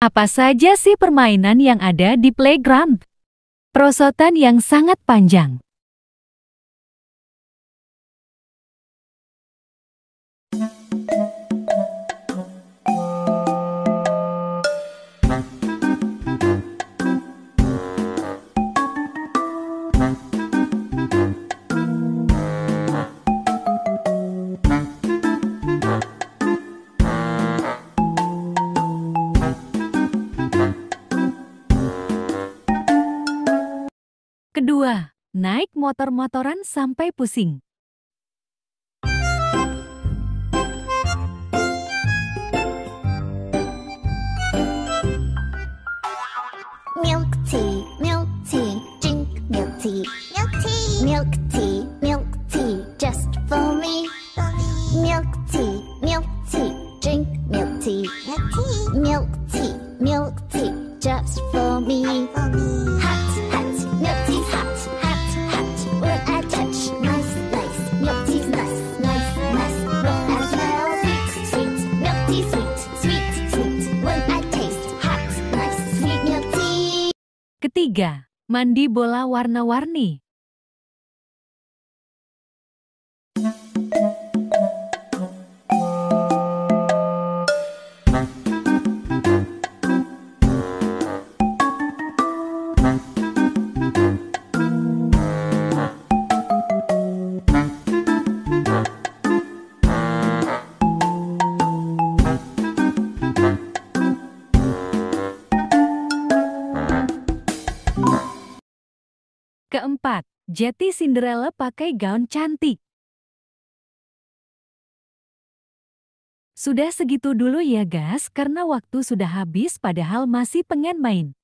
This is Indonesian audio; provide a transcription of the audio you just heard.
Apa saja sih permainan yang ada di playground? Perosotan yang sangat panjang. Kedua, naik motor-motoran sampai pusing. Milk tea, milk tea, drink milk tea. Milk tea, milk tea, milk tea, just for me. Milk tea, milk tea, drink milk tea. Milk tea, milk tea, milk tea, just for me. Hot, hot, Ketiga, mandi bola warna-warni. Keempat, Jetty Cinderella pakai gaun cantik. Sudah segitu dulu ya guys, karena waktu sudah habis padahal masih pengen main.